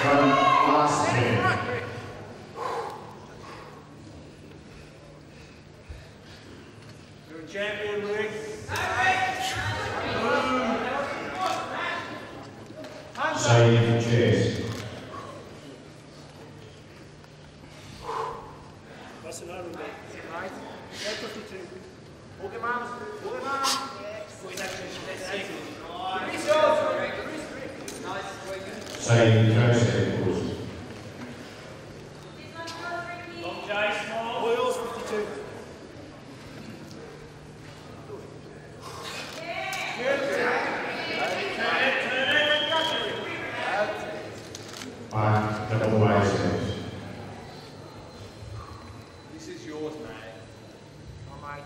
from Austin. Champion, Rick. Saeed Chase. That's an arm, mate. Right. 52. Hold your. Saint Joseph was. And double wise This is yours, mate. All right.